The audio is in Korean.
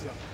시작.